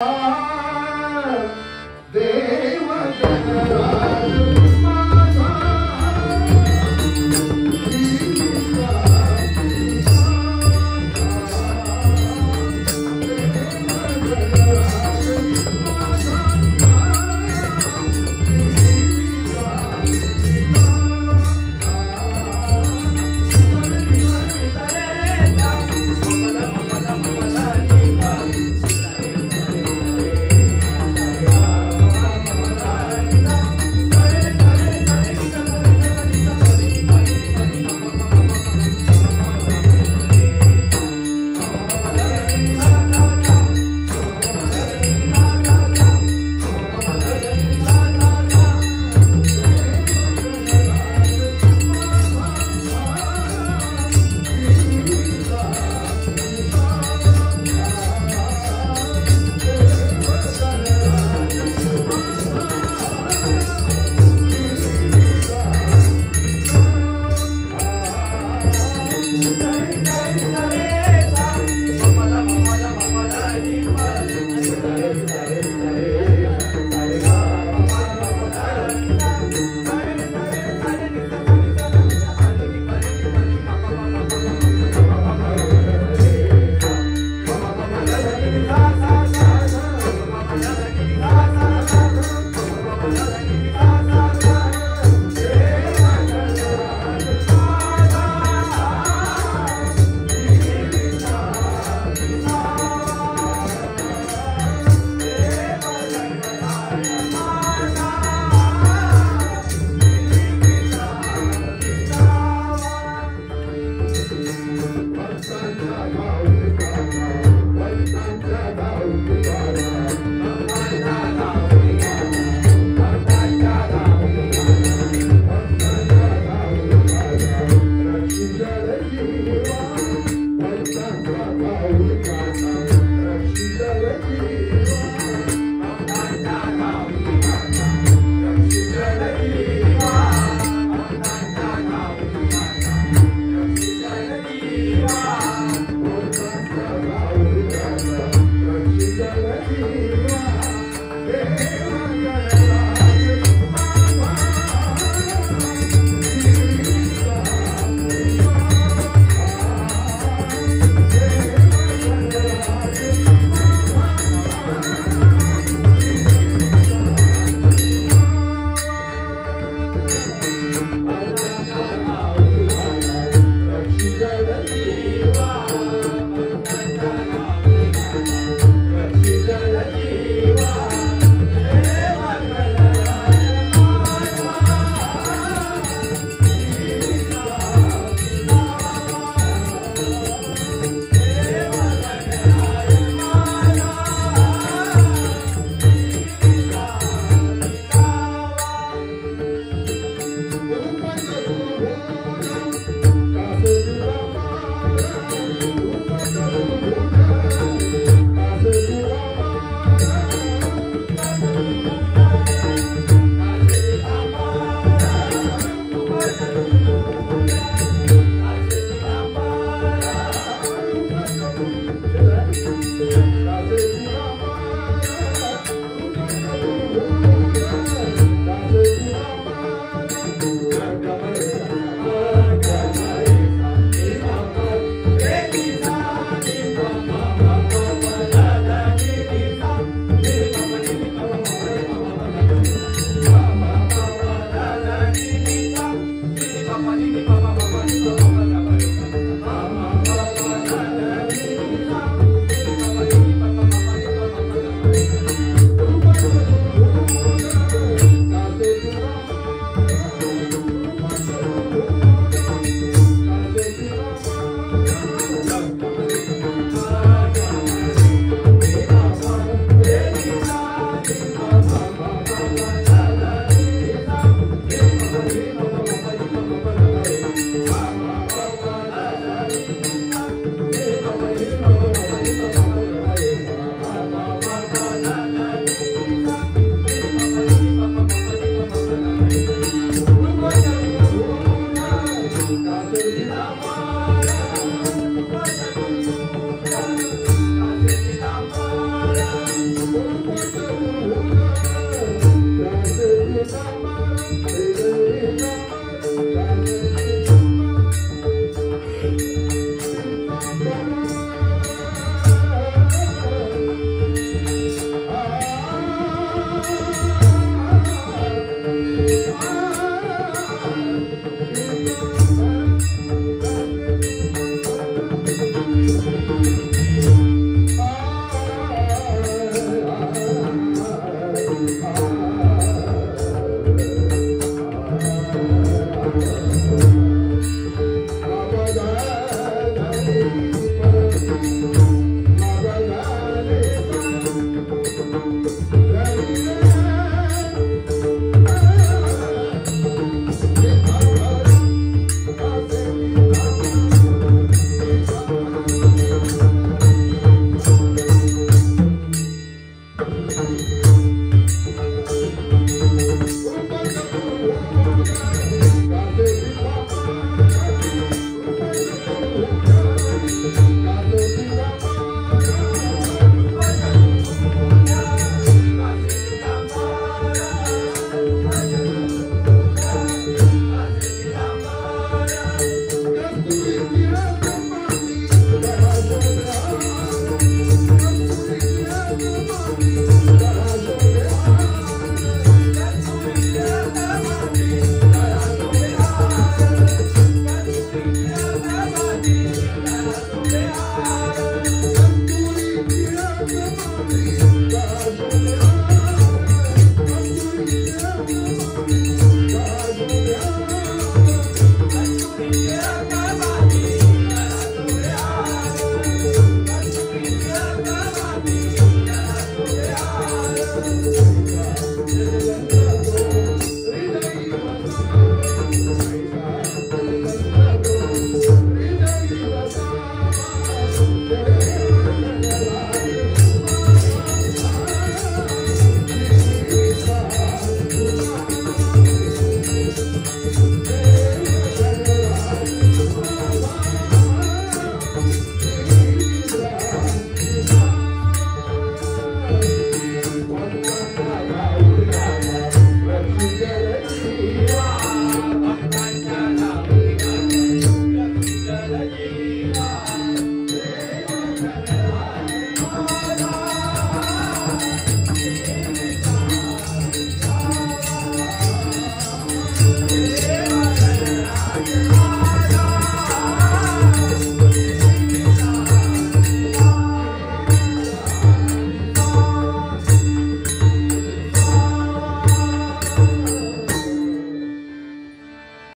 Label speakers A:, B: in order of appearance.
A: They were generous.